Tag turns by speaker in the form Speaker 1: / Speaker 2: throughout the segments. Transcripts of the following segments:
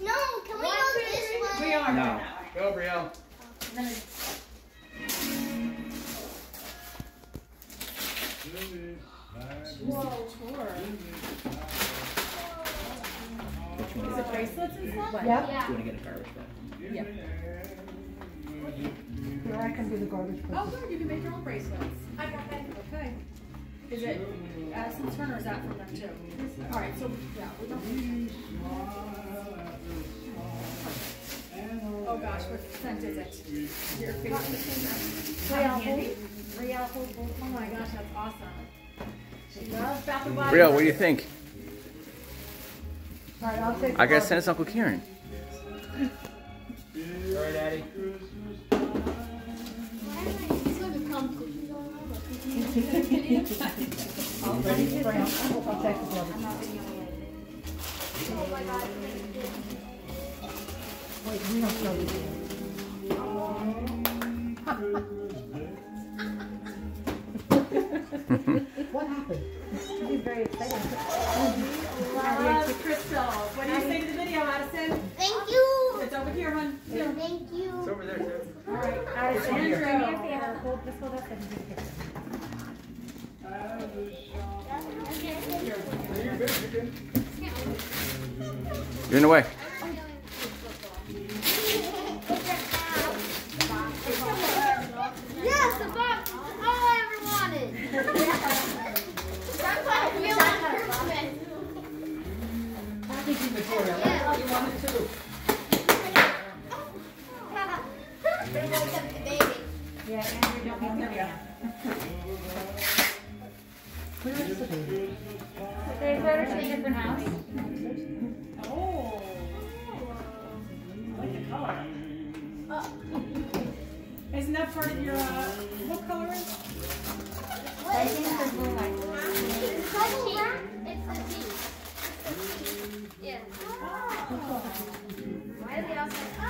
Speaker 1: No, can we go this way?
Speaker 2: We are
Speaker 3: No.
Speaker 2: going that way.
Speaker 3: Go, Brielle.
Speaker 2: And then it's-
Speaker 3: Which one
Speaker 2: Is
Speaker 3: is
Speaker 2: it
Speaker 3: it?
Speaker 2: bracelets and stuff?
Speaker 4: Yep.
Speaker 1: Yeah.
Speaker 3: Do you want to get a garbage bag?
Speaker 2: Yeah.
Speaker 4: Here I can do the garbage.
Speaker 2: Oh, good, you can make your own bracelets.
Speaker 1: I got that.
Speaker 2: Okay. Is it uh, Addison Turner, or is that from them too? All right, so, yeah, we don't. Oh gosh, what scent is it? Your favorite.
Speaker 4: Real
Speaker 2: Handy?
Speaker 4: Real hold both.
Speaker 2: Oh my gosh, that's awesome. She loves Bath and Body
Speaker 3: Brielle, what do you think?
Speaker 4: All right, I'll take.
Speaker 3: I gotta send it Uncle Kieran.
Speaker 5: Sorry, Daddy.
Speaker 4: Wait, we don't throw this in. What happened? She's very excited.
Speaker 2: Love crystals. What do you say to the video, Addison?
Speaker 1: Thank you.
Speaker 2: It's over here, hon. Here.
Speaker 1: Thank
Speaker 3: It's over there, too.
Speaker 2: All right,
Speaker 4: Addison,
Speaker 2: Andrew.
Speaker 4: do me a favor, hold, just hold up and take a picture.
Speaker 3: You're in the way.
Speaker 1: Yes, the box. All I ever wanted. That's what I feel like Christmas.
Speaker 5: Thank you, Victoria.
Speaker 1: Yeah.
Speaker 5: You wanted to.
Speaker 1: They woke up.
Speaker 4: Yeah, Andrew, don't be
Speaker 2: They go to a different house. Oh. I like the color. Isn't that part of your, uh, what color is it?
Speaker 1: Is that? It's wrap. It's the tea. It's the tea. Yeah. Why are they all saying, oh?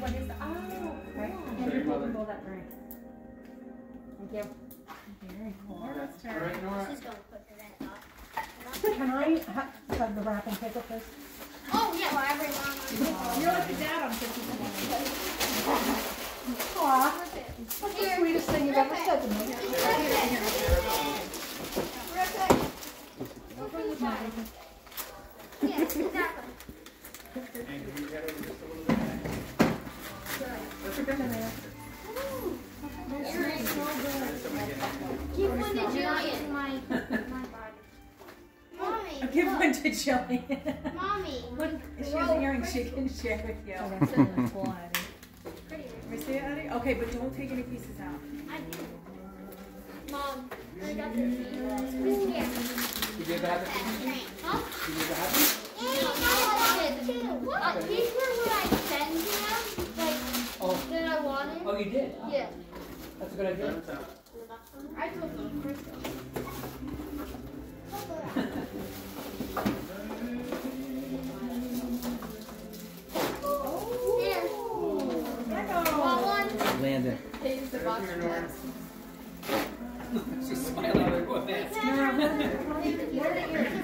Speaker 2: What is, oh,
Speaker 4: Right, Andrew, hold and hold that for. Thank you. Very cool.
Speaker 2: that's
Speaker 5: All Nora.
Speaker 1: She's going to put her that up.
Speaker 4: Can I ha- have the wrapping paper, please?
Speaker 1: Oh, yeah, well, every mom.
Speaker 2: You're like the dad on Fifty
Speaker 4: Aw, that's the sweetest thing you've ever said to me.
Speaker 1: Yeah, exactly. Keep one to Jillian. My, my body. Mommy.
Speaker 2: Give
Speaker 1: look.
Speaker 2: one to Jillian.
Speaker 1: Mommy.
Speaker 2: When she has earrings she can share with you.
Speaker 4: Oh, that's really cool, Addie.
Speaker 2: Let me see it, Addie? Okay, but don't take any pieces out.
Speaker 1: I do. Mom, I got the key. Here.
Speaker 5: You did that?
Speaker 1: Huh?
Speaker 5: You did that?
Speaker 1: Uh, these were what I sent to them, like,
Speaker 5: Oh,
Speaker 1: that I wanted.
Speaker 5: oh, you did?
Speaker 1: Yeah.
Speaker 5: That's a good idea.
Speaker 3: Landon.
Speaker 5: She's smiling.
Speaker 1: It's a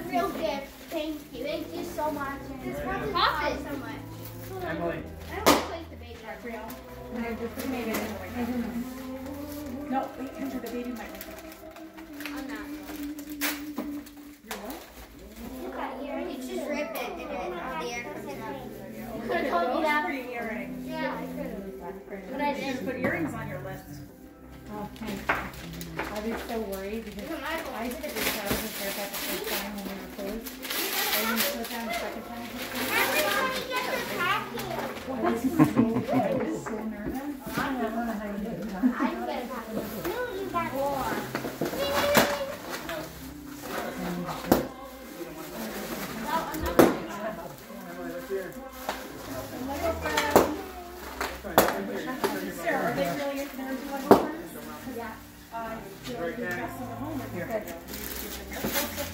Speaker 1: real gift. Thank you. Thank you so much. It's probably so much.
Speaker 5: Emily.
Speaker 1: I don't place the baby.
Speaker 4: I just made it.
Speaker 2: No, wait, Kendra, the baby might.
Speaker 1: I'm not.
Speaker 2: You're what?
Speaker 1: Look at here. It's just rip it and then the air comes out.
Speaker 2: Look
Speaker 1: Could've
Speaker 2: at
Speaker 1: told you that.
Speaker 2: pretty earrings.
Speaker 1: Yeah, I could have.
Speaker 2: But I didn't put earrings on your list.
Speaker 4: Oh, thanks. I was so worried because
Speaker 1: Look at my
Speaker 4: I did it with Travis haircut the first time when we were closed. And then the time, the second time.
Speaker 1: Everybody get their package.
Speaker 4: Well, that's so I was so nervous. I don't know how you did it. huh?
Speaker 1: I didn't get a package. No, you got more. No, I'm not going
Speaker 2: Sarah, are they really in there to like home? Yeah. Uh, do you pass them home or here? That's up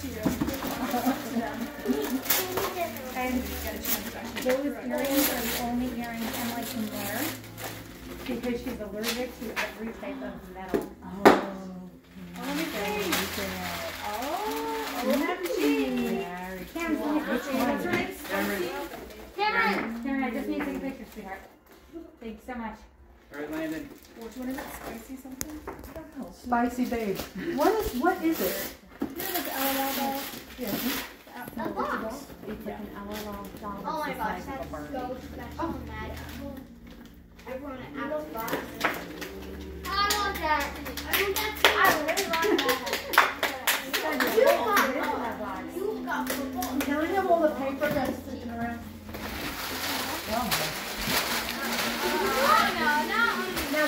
Speaker 2: to you.
Speaker 4: And those earrings are the only earrings Emily can wear because she's allergic to every type of metal.
Speaker 2: Oh, let me see. Oh, oh, happy she.
Speaker 4: Very cool. Which
Speaker 2: What's her
Speaker 4: one?
Speaker 2: name?
Speaker 4: Need to take a picture, sweetheart. Thanks so much.
Speaker 3: All right, Landon.
Speaker 2: Which one is it? Spicy something? I don't know.
Speaker 6: Spicy babe. What is, what is it?
Speaker 2: You know those LOL dolls?
Speaker 6: Yeah.
Speaker 1: A box.
Speaker 6: It's like an LOL doll.
Speaker 1: Oh my gosh,
Speaker 6: size of a
Speaker 1: that's so special oh. and magical. Everyone at Apple's box. I want that. I want that. I really want that. You got, you got football.
Speaker 6: Can I have all the paper that's sticking around?
Speaker 1: Oh no, not on
Speaker 6: Now,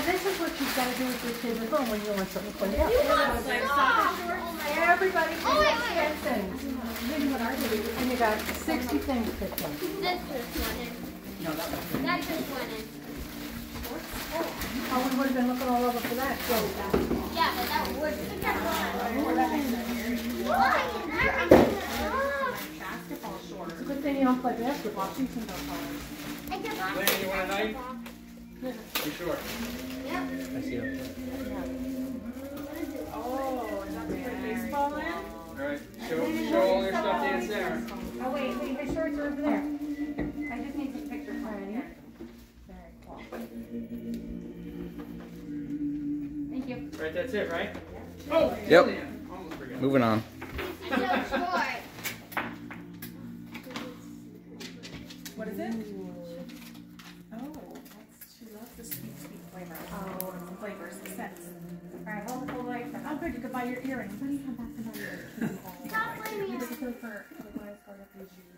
Speaker 6: this is what you've got to do with your kids at home when you want something to play out.
Speaker 1: You got soccer shorts.
Speaker 6: Everybody
Speaker 1: Oh, wait,
Speaker 6: takes
Speaker 1: wait.
Speaker 6: ten things. And you got sixty things to pick from.
Speaker 1: This just went in.
Speaker 5: No, that one.
Speaker 1: That just went in.
Speaker 6: Oh, we would have been looking all over for that. So,
Speaker 1: Yeah, but that would. Why? I'm
Speaker 2: Basketball shorts.
Speaker 6: it's a good thing you don't play basketball. She can go college.
Speaker 1: I can
Speaker 3: you want a knife?
Speaker 1: basketball.
Speaker 3: You sure?
Speaker 1: Yep.
Speaker 3: I see it.
Speaker 2: Oh, is that to put baseball in?
Speaker 3: All right, show, show all your stuff to Aunt Sarah.
Speaker 4: Oh, wait, wait, the shorts are over there. I just need some pictures for you. Very cool. Thank you.
Speaker 3: All right, that's it, right? Oh, Yep. Jillian. Almost forgot. Moving on.
Speaker 1: This is so short.
Speaker 2: What is it? Oh, that's, she loves the sweet, sweet flavor. Oh, the flavors, the scents.
Speaker 4: All right, hold the whole light for
Speaker 2: Oh, good, you could buy your earrings.
Speaker 1: Stop blaming us.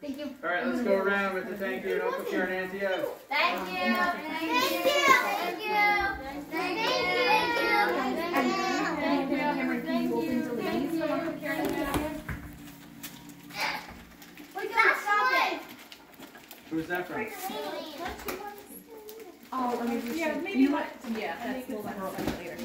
Speaker 1: Thank you.
Speaker 3: All right, let's go around with the thank you and Uncle Karen and Auntie Eb.
Speaker 1: Thank you. Thank you. Thank you. Thank you. Thank you. Thank you.
Speaker 4: Cameron, can you open the leaves for Uncle Karen and Dad?
Speaker 1: Wait, that's one.
Speaker 3: Who's that from?
Speaker 6: Oh, let me just.
Speaker 2: Yeah, maybe what, yeah, that's, we'll let her later.